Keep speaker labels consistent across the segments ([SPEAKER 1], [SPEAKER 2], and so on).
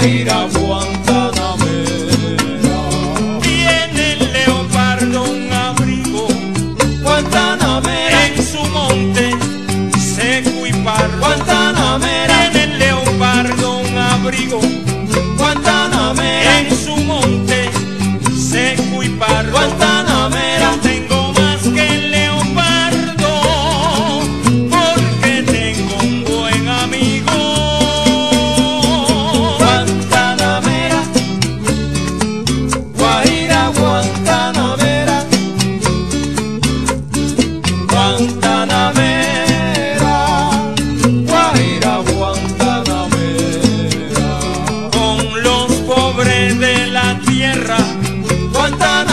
[SPEAKER 1] Bahira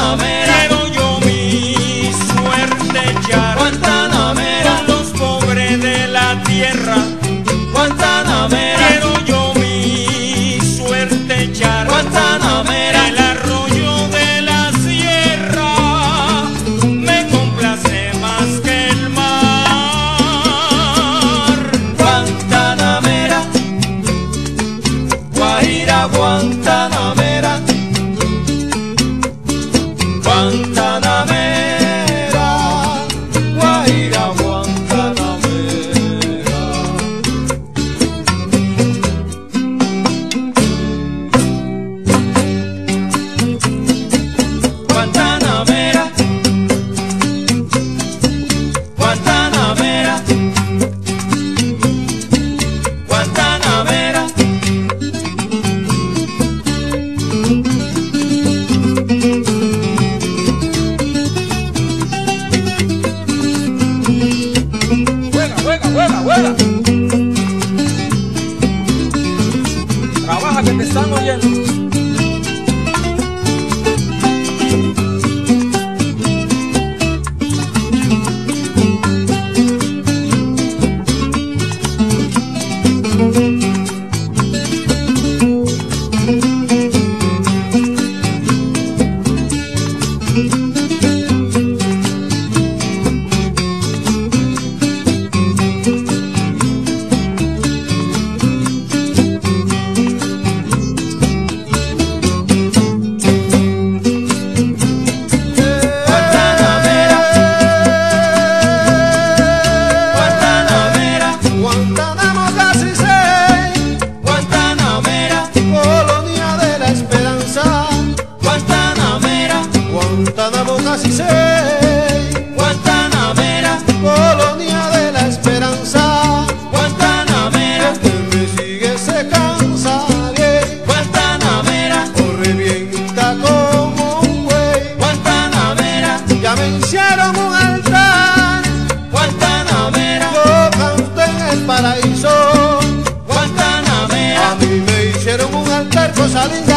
[SPEAKER 2] Guantanamera,
[SPEAKER 1] yo mi suerte echar los pobres de la tierra.
[SPEAKER 2] Guantanamera,
[SPEAKER 1] yo mi suerte echar
[SPEAKER 2] Guantanamera
[SPEAKER 1] al arroyo de la sierra Me complace más que el mar.
[SPEAKER 2] Guantanamera Guairá, Guantanamera
[SPEAKER 3] Hola. Me hicieron un altar.
[SPEAKER 2] Guantanamera,
[SPEAKER 3] yo canté en el paraíso.
[SPEAKER 2] Guantanamera,
[SPEAKER 3] a mí me hicieron un altar, cosa linda.